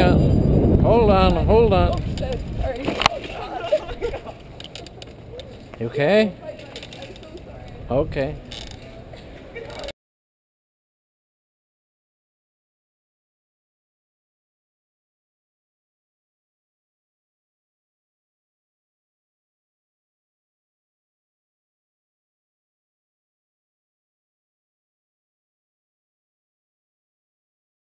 hang on. Hold on, hold on. Okay? Okay.